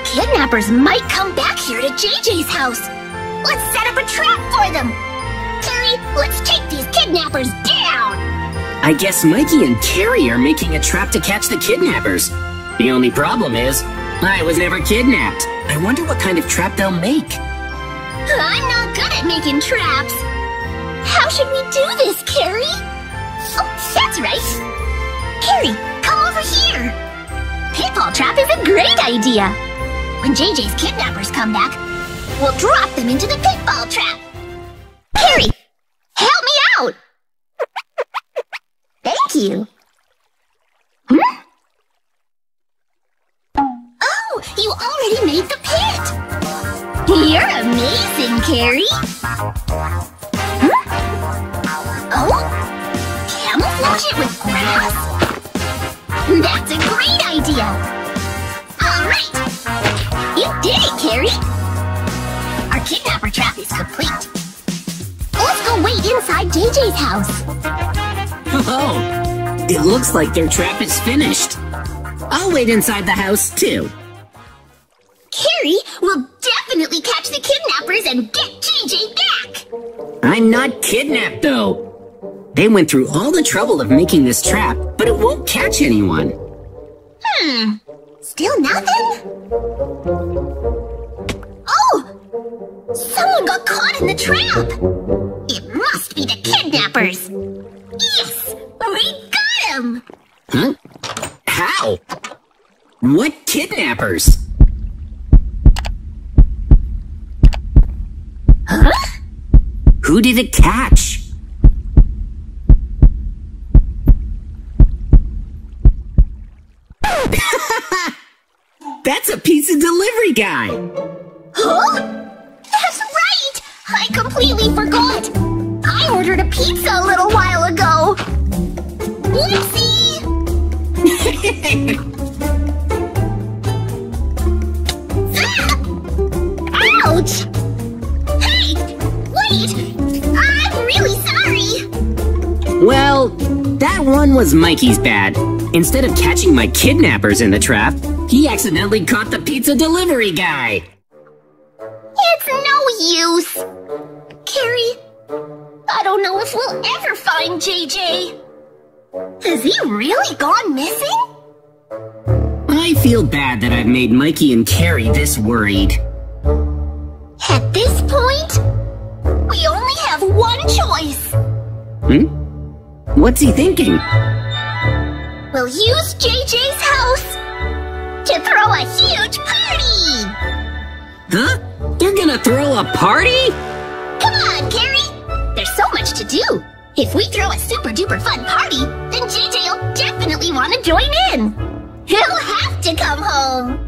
B: Kidnappers might come back here to JJ's house! Let's set up a trap for them! Let's take these kidnappers down!
A: I guess Mikey and Carrie are making a trap to catch the kidnappers. The only problem is, I was never kidnapped. I wonder what kind of trap they'll make.
B: I'm not good at making traps. How should we do this, Carrie? Oh, that's right. Carrie, come over here. Pitfall trap is a great idea. When JJ's kidnappers come back, we'll drop them into the pitfall trap. Carrie, help me out. Thank you. Hmm? Oh, you already made the pit. You're amazing, Carrie! Huh? Oh? Camouflage it with grass? That's a great idea! Alright! You did it, Carrie! Our kidnapper trap is complete. Go wait inside JJ's house.
A: Oh, it looks like their trap is finished. I'll wait inside the house too.
B: Carrie will definitely catch the kidnappers and get JJ back!
A: I'm not kidnapped though. They went through all the trouble of making this trap, but it won't catch anyone.
B: Hmm. Still nothing? Someone got caught in the trap! It must be the kidnappers! Yes! We got them!
A: Huh? How? What kidnappers?
B: Huh?
A: Who did it catch? That's a pizza delivery guy.
B: Huh? That's right! I completely forgot! I ordered a pizza a little while ago! Whoopsie! Ouch! Hey! Wait! I'm really sorry!
A: Well, that one was Mikey's bad. Instead of catching my kidnappers in the trap, he accidentally caught the pizza delivery guy.
B: It's no use! Carrie, I don't know if we'll ever find JJ! Has he really gone missing?
A: I feel bad that I've made Mikey and Carrie this worried.
B: At this point, we only have one choice.
A: Hmm? What's he thinking?
B: We'll use JJ's house to throw a huge party!
A: Huh? They're gonna throw a party? Come on, Carrie!
B: There's so much to do! If we throw a super duper fun party, then JJ will definitely want to join in! He'll have to come home!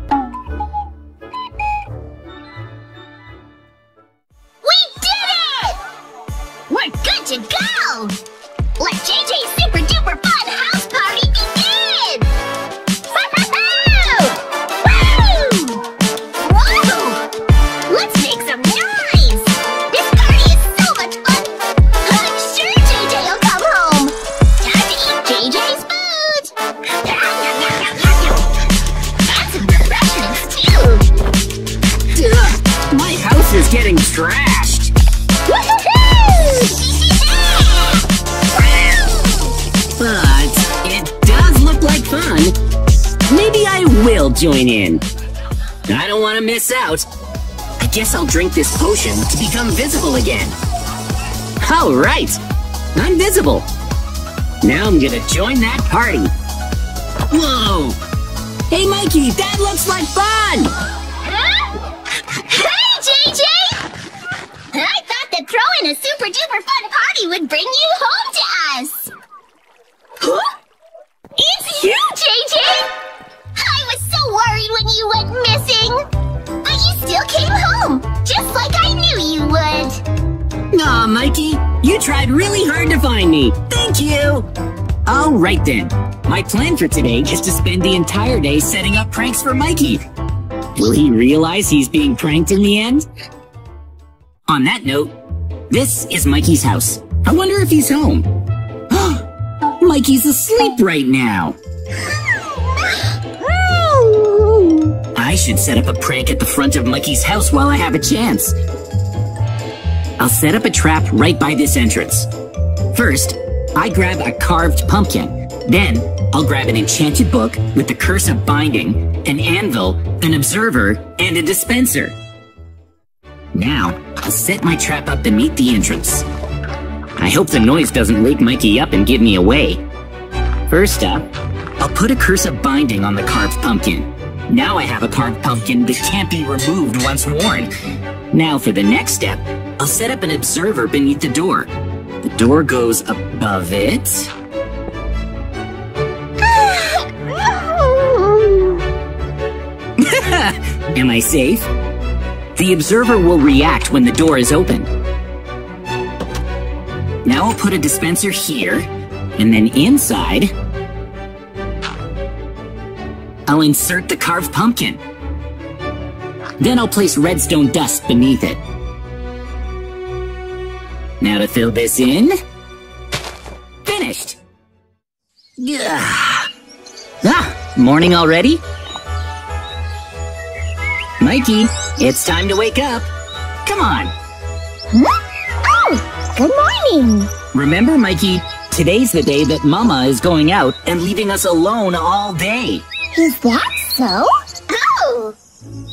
A: Out. I guess I'll drink this potion to become visible again. All right, I'm visible. Now I'm gonna join that party. Whoa! Hey, Mikey, that looks like fun!
B: Hey, JJ! I thought that throwing a super duper fun party would bring you home you
A: tried really hard to find me. Thank you. All right then. My plan for today is to spend the entire day setting up pranks for Mikey. Will he realize he's being pranked in the end? On that note, this is Mikey's house. I wonder if he's home. Mikey's asleep right now. I should set up a prank at the front of Mikey's house while I have a chance. I'll set up a trap right by this entrance. First, I grab a carved pumpkin. Then, I'll grab an enchanted book with the curse of binding, an anvil, an observer, and a dispenser. Now, I'll set my trap up beneath the entrance. I hope the noise doesn't wake Mikey up and give me away. First up, I'll put a curse of binding on the carved pumpkin. Now I have a carved pumpkin that can't be removed once worn. Now for the next step, I'll set up an observer beneath the door. The door goes above it. Am I safe? The observer will react when the door is open. Now I'll put a dispenser here, and then inside, I'll insert the carved pumpkin. Then I'll place redstone dust beneath it. Now to fill this in. Finished! Ugh. Ah, morning already? Mikey, it's time to wake up. Come on.
B: Oh, good morning!
A: Remember, Mikey, today's the day that Mama is going out and leaving us alone all day.
B: Is that so? Oh!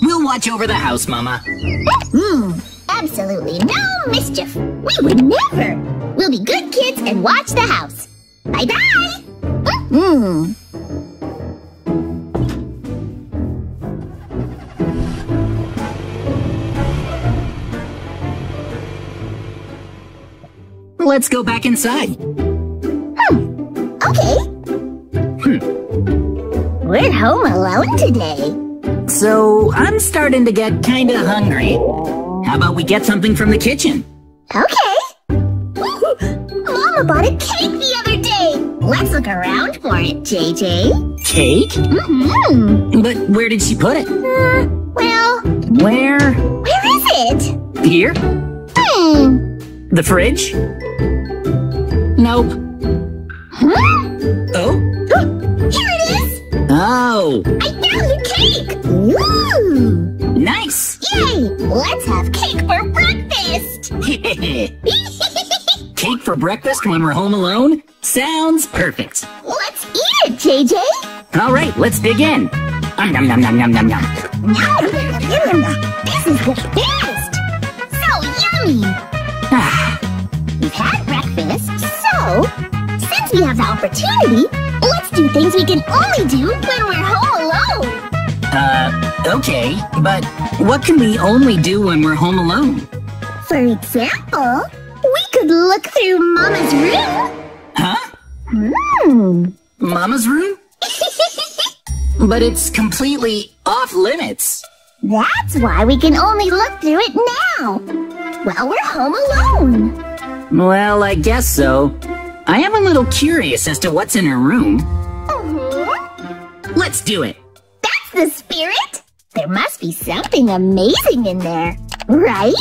A: We'll watch over the house, Mama.
B: Hmm, absolutely no mischief. We would never. We'll be good kids and watch the house. Bye bye. Hmm.
A: Let's go back inside. Hmm.
B: Okay. Hmm. We're home alone today.
A: So, I'm starting to get kinda hungry. How about we get something from the kitchen?
B: Okay. Mama bought a cake the other day. Let's look around for it, JJ.
A: Cake?
B: Mm-hmm.
A: But where did she put it?
B: Uh, well,
A: Where?
B: where is it?
A: Here?
B: Hmm.
A: The fridge? Nope.
B: Huh?
A: Oh?
B: Here it is.
A: Oh,
B: I found the cake. Ooh.
A: nice!
B: Yay! Let's have cake for breakfast.
A: Cake for breakfast when we're home alone? Sounds perfect.
B: Let's eat it, JJ.
A: All right, let's dig in. Um, nom, nom, nom, nom, nom, nom.
B: This is the best. So yummy.
A: Ah,
B: We've had breakfast, so since we have the opportunity, let's do things we can only do when we're home.
A: Uh, okay, but what can we only do when we're home alone?
B: For example, we could look through Mama's room.
A: Huh?
B: Hmm.
A: Mama's room? but it's completely off limits.
B: That's why we can only look through it now. Well, we're home alone.
A: Well, I guess so. I am a little curious as to what's in her room.
B: Mhm.
A: Let's do it.
B: The spirit. There must be something amazing in there, right?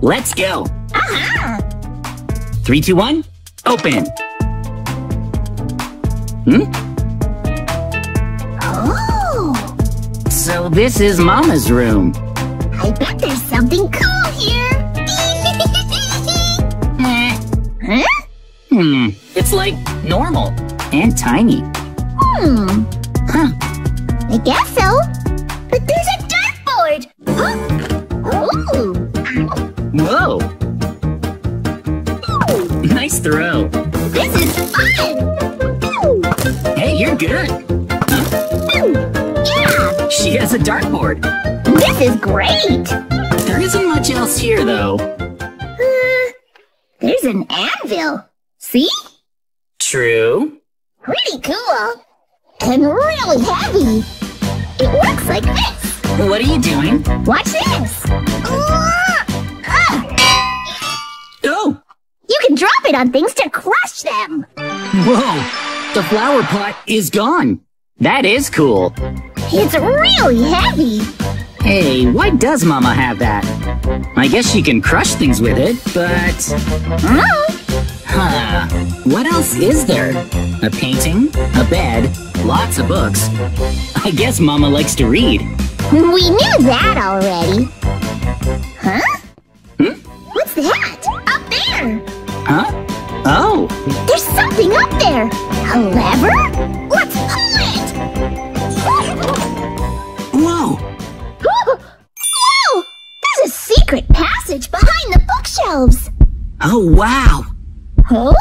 A: Let's go.
B: Uh-huh.
A: Three, two, one, open. Hmm?
B: Oh,
A: So this is Mama's room.
B: I bet there's something cool here.
A: Eh,
B: huh?
A: Hmm. It's like normal and tiny.
B: Hmm.
A: Huh.
B: I guess so. But there's a dartboard. Huh? Ooh.
A: Whoa. Nice throw.
B: This is fun.
A: Hey, you're good.
B: Yeah,
A: She has a dartboard.
B: this is great.
A: There isn't much else here, though.
B: Uh, there's an anvil. See?
A: True.
B: Pretty cool. And really heavy. It works like this.
A: What are you doing?
B: Watch this.
A: Oh!
B: You can drop it on things to crush them.
A: Whoa! The flower pot is gone. That is cool.
B: It's really heavy.
A: Hey, why does Mama have that? I guess she can crush things with it, but...
B: Huh.
A: What else is there? A painting? A bed? Lots of books. I guess Mama likes to read.
B: We knew that already. Huh?
A: Hmm?
B: What's that? Up there.
A: Huh? Oh!
B: There's something up there. A lever? Let's pull it.
A: Whoa!
B: Whoa! There's a secret passage behind the bookshelves.
A: Oh, wow!
B: Huh?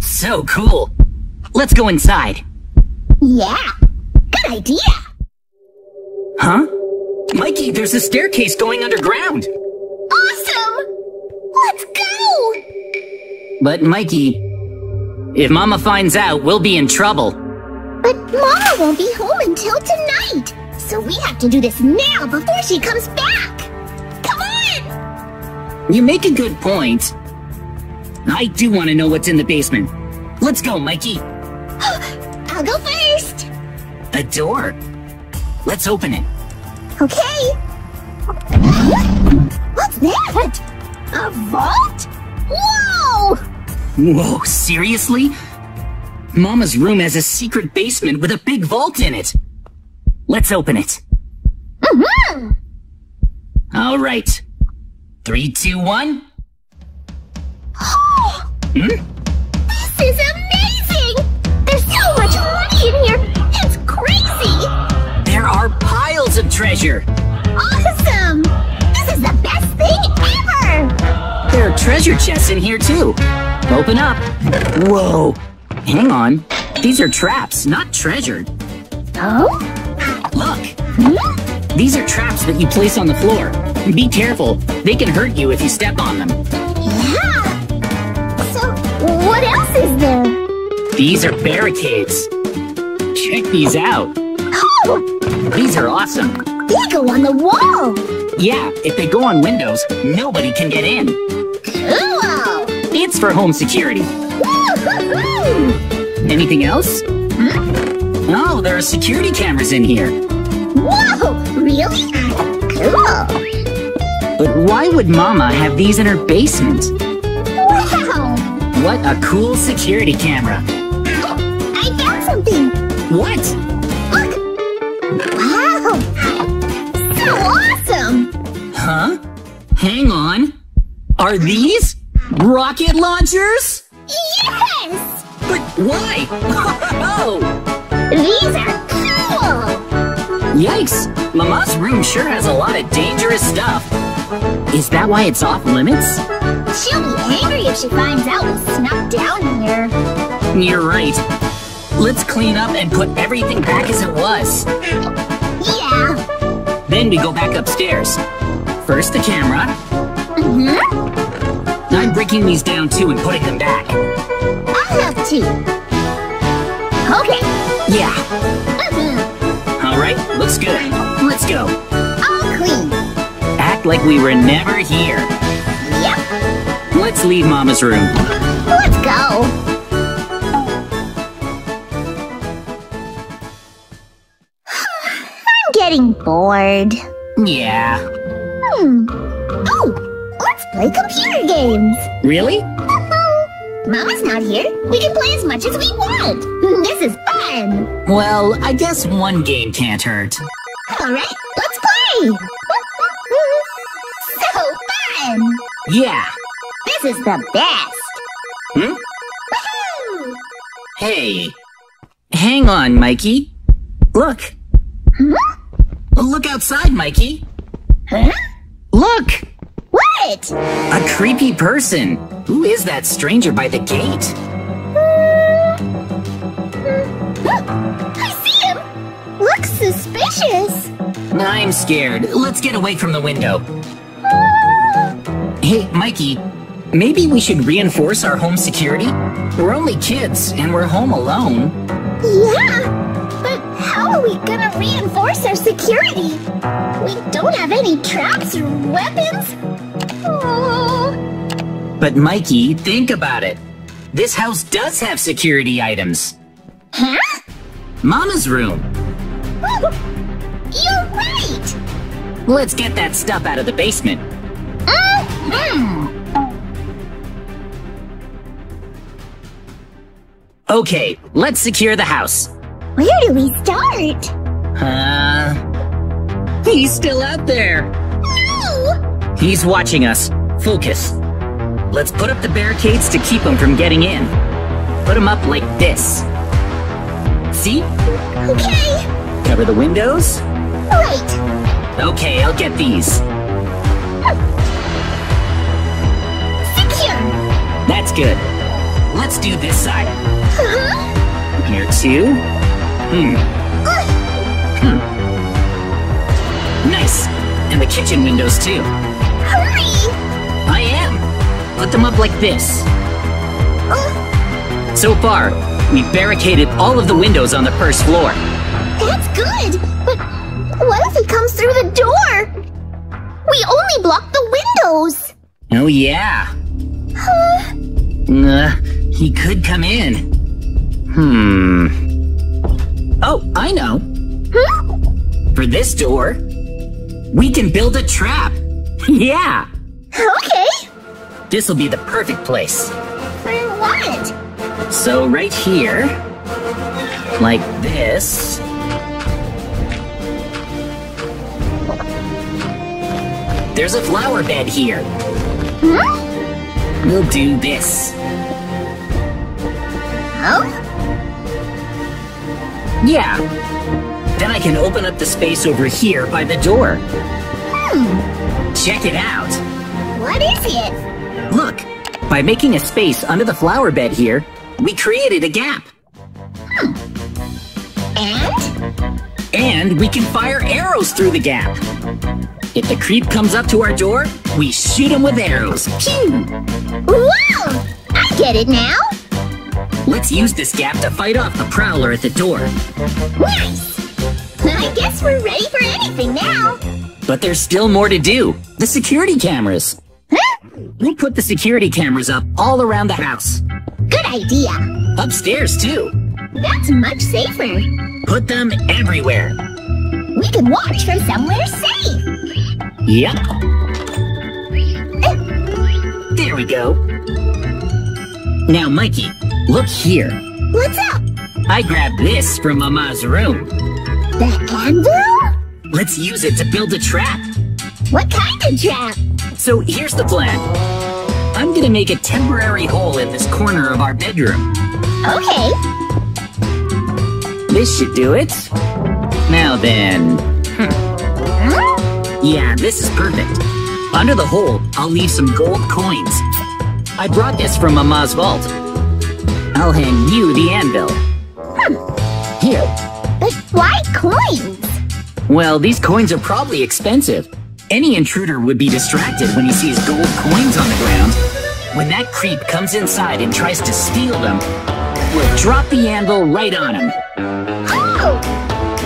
A: So cool. Let's go inside.
B: Yeah. Good idea.
A: Huh? Mikey, there's a staircase going underground.
B: Awesome. Let's go.
A: But Mikey, if Mama finds out, we'll be in trouble.
B: But Mama won't be home until tonight. So we have to do this now before she comes back. Come on.
A: You make a good point. I do want to know what's in the basement. Let's go, Mikey.
B: I'll go first.
A: A door. Let's open it.
B: Okay. What's that? A vault? Whoa!
A: Whoa, seriously? Mama's room has a secret basement with a big vault in it. Let's open it.
B: Mhm.
A: All right. Three, two, one. Hmm?
B: This is
A: treasure.
B: Awesome! This is the best thing ever!
A: There are treasure chests in here too. Open up. Whoa. Hang on. These are traps, not treasure.
B: Oh?
A: Look.
B: Hmm?
A: These are traps that you place on the floor. Be careful. They can hurt you if you step on them.
B: Yeah! So, what else is there?
A: These are barricades. Check these out.
B: Oh!
A: These are awesome.
B: They go on the wall!
A: Yeah, if they go on windows, nobody can get in.
B: Cool!
A: It's for home security. Anything else? Hmm? Oh, there are security cameras in here.
B: Whoa! Really? Cool!
A: But why would Mama have these in her basement?
B: Wow!
A: What a cool security camera.
B: I found something!
A: What? Hang on. Are these rocket launchers?
B: Yes!
A: But why? Oh!
B: These are cool!
A: Yikes! Mama's room sure has a lot of dangerous stuff. Is that why it's off limits?
B: She'll be angry if she finds out we snuck down here.
A: You're right. Let's clean up and put everything back as it was.
B: Yeah.
A: Then we go back upstairs. First the camera.
B: Mm-hmm.
A: I'm breaking these down too and putting them back.
B: I'll have two. Okay.
A: Yeah.
B: Mhm.
A: All right, looks good. Let's go.
B: All clean.
A: Act like we were never here.
B: Yep.
A: Let's leave Mama's room.
B: Let's go. I'm getting bored.
A: Yeah.
B: Hmm. Oh, let's play computer games.
A: Really?
B: Mama's not here. We can play as much as we want. This is fun.
A: Well, I guess one game can't hurt.
B: All right, let's play. so fun.
A: Yeah.
B: This is the best.
A: Hmm?
B: Woohoo!
A: Hey. Hang on, Mikey. Look.
B: Huh?
A: Look outside, Mikey.
B: Huh?
A: Look!
B: What?
A: A creepy person. Who is that stranger by the gate?
B: I see him. Looks suspicious.
A: I'm scared. Let's get away from the window. Hey, Mikey, maybe we should reinforce our home security? We're only kids, and we're home alone.
B: Yeah, how are we gonna reinforce our security? We don't have any traps or weapons. Oh.
A: But Mikey, think about it. This house does have security items.
B: Huh?
A: Mama's room.
B: You're right.
A: Let's get that stuff out of the basement.
B: Mhm.
A: Okay, let's secure the house.
B: Where do we start?
A: Uh. He's still out there.
B: No.
A: He's watching us. Focus. Let's put up the barricades to keep him from getting in. Put him up like this. See?
B: Okay.
A: Cover the windows.
B: Right.
A: Okay, I'll get these.
B: Secure.
A: That's good. Let's do this side.
B: Uh-huh.
A: Here too. Hmm.
B: Ugh.
A: Nice. And the kitchen windows too.
B: Hurry.
A: I am. Put them up like this.
B: Ugh.
A: So far, we've barricaded all of the windows on the first floor.
B: That's good. But what if he comes through the door? We only blocked the windows.
A: Oh yeah.
B: Huh?
A: Uh, he could come in. Hmm. Oh, I know.
B: Huh?
A: For this door, we can build a trap. yeah.
B: Okay.
A: This'll be the perfect place.
B: For what?
A: So right here, like this. There's a flower bed here.
B: Huh?
A: We'll do this.
B: Oh?
A: Yeah. Then I can open up the space over here by the door.
B: Hmm.
A: Check it out.
B: What is it?
A: Look, by making a space under the flower bed here, we created a gap. Hmm.
B: And?
A: And we can fire arrows through the gap. If the creep comes up to our door, we shoot him with arrows. Pew!
B: Wow! I get it now.
A: Let's use this gap to fight off the prowler at the door.
B: Nice. I guess we're ready for anything now.
A: But there's still more to do. The security cameras.
B: Huh?
A: We'll put the security cameras up all around the house.
B: Good idea.
A: Upstairs, too.
B: That's much safer.
A: Put them everywhere.
B: We can watch from somewhere safe.
A: Yep. Eh. There we go. Now, Mikey, look here.
B: What's up?
A: I grabbed this from Mama's room.
B: The anvil?
A: Let's use it to build a trap.
B: What kind of trap?
A: So here's the plan. I'm gonna make a temporary hole in this corner of our bedroom.
B: Okay.
A: This should do it. Now then.
B: Huh?
A: Yeah, this is perfect. Under the hole, I'll leave some gold coins. I brought this from Mama's vault. I'll hand you the anvil. Hmm. Here.
B: But why coins?
A: Well, these coins are probably expensive. Any intruder would be distracted when he sees gold coins on the ground. When that creep comes inside and tries to steal them, we'll drop the anvil right on him.
B: Oh!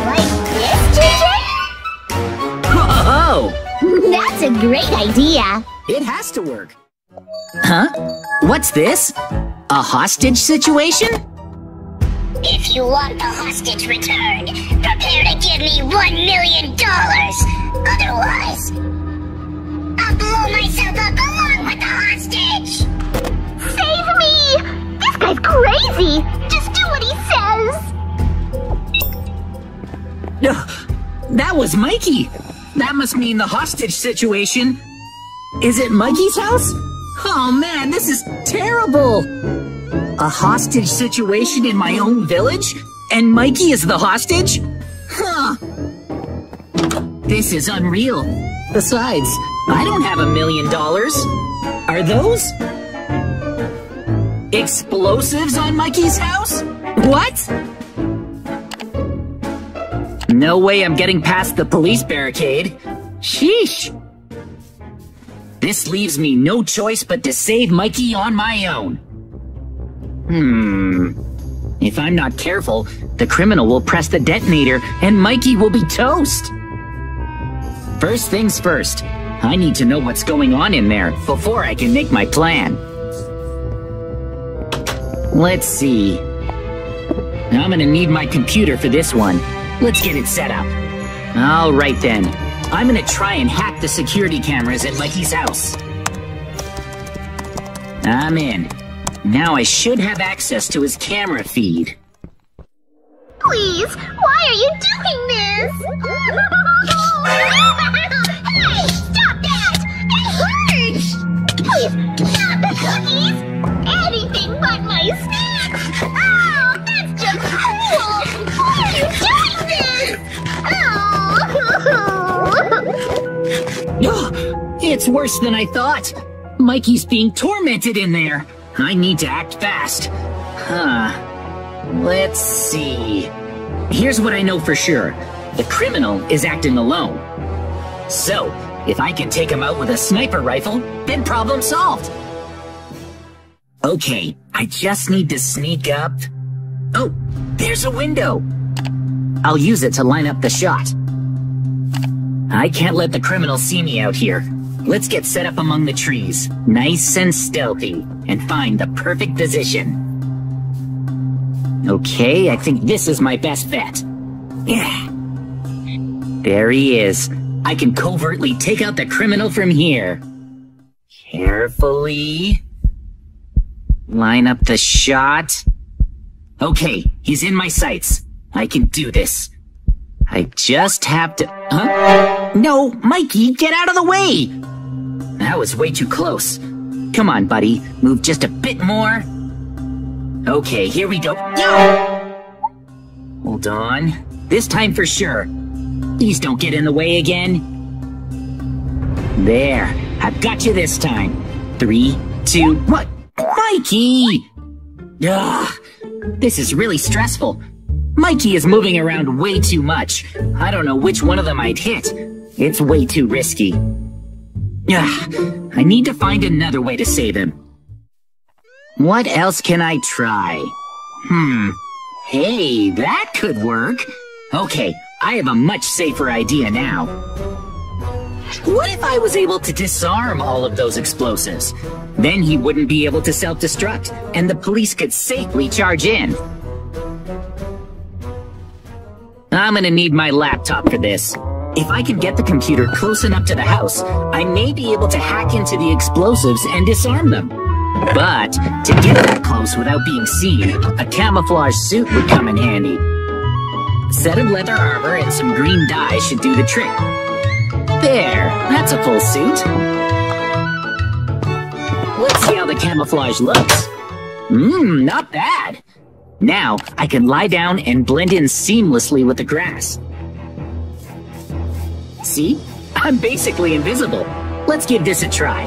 B: Like this, Ginger?
A: Oh!
B: That's a great idea.
A: It has to work. Huh? What's this? A hostage situation?
B: If you want the hostage returned, prepare to give me one million dollars. Otherwise, I'll blow myself up along with the hostage. Save me! This guy's crazy. Just do what he says.
A: Ugh, that was Mikey. That must mean the hostage situation. Is it Mikey's house? Oh man, this is terrible. A hostage situation in my own village? And Mikey is the hostage? Huh. This is unreal. Besides, I don't have a million dollars. Are those? Explosives on Mikey's house? What? No way I'm getting past the police barricade. Sheesh. This leaves me no choice but to save Mikey on my own. Hmm. If I'm not careful, the criminal will press the detonator and Mikey will be toast. First things first, I need to know what's going on in there before I can make my plan. Let's see. I'm gonna need my computer for this one. Let's get it set up. Alright then. I'm gonna try and hack the security cameras at Mikey's house. I'm in. Now I should have access to his camera feed.
B: Please, why are you doing this? hey, stop that! It hurts! Please, not the cookies! Anything but my snacks!
A: It's worse than I thought. Mikey's being tormented in there. I need to act fast. Huh. Let's see. Here's what I know for sure. The criminal is acting alone. So, if I can take him out with a sniper rifle, then problem solved. Okay, I just need to sneak up. Oh, there's a window. I'll use it to line up the shot. I can't let the criminal see me out here. Let's get set up among the trees, nice and stealthy, and find the perfect position. Okay, I think this is my best bet. Yeah. There he is. I can covertly take out the criminal from here. Carefully. Line up the shot. Okay, he's in my sights. I can do this. I just have to... Huh? No, Mikey, get out of the way! That was way too close. Come on, buddy. Move just a bit more. Okay, here we go. No! Hold on. This time for sure. Please don't get in the way again. There. I've got you this time. Three, two, one. Mikey! Ugh. This is really stressful. Mikey is moving around way too much. I don't know which one of them I'd hit. It's way too risky. Ugh. I need to find another way to save him. What else can I try? Hmm. Hey, that could work. Okay, I have a much safer idea now. What if I was able to disarm all of those explosives? Then he wouldn't be able to self-destruct, and the police could safely charge in. I'm gonna need my laptop for this. If I can get the computer close enough to the house, I may be able to hack into the explosives and disarm them. But, to get that close without being seen, a camouflage suit would come in handy. A set of leather armor and some green dye should do the trick. There, that's a full suit. Let's see how the camouflage looks. Mmm, not bad. Now, I can lie down and blend in seamlessly with the grass. See? I'm basically invisible. Let's give this a try.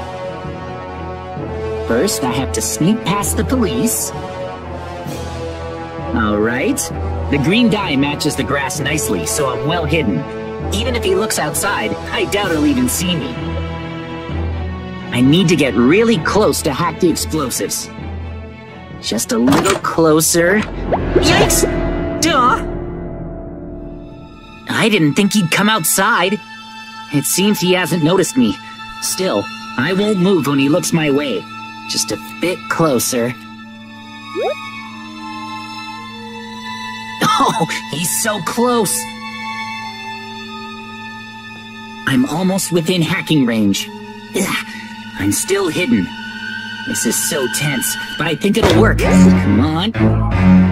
A: First, I have to sneak past the police. Alright. The green dye matches the grass nicely, so I'm well hidden. Even if he looks outside, I doubt he'll even see me. I need to get really close to hack the explosives. Just a little closer. Yikes! Duh! I didn't think he'd come outside. It seems he hasn't noticed me. Still, I won't move when he looks my way. Just a bit closer. Oh, he's so close! I'm almost within hacking range. Ugh, I'm still hidden. This is so tense, but I think it'll work. Come on.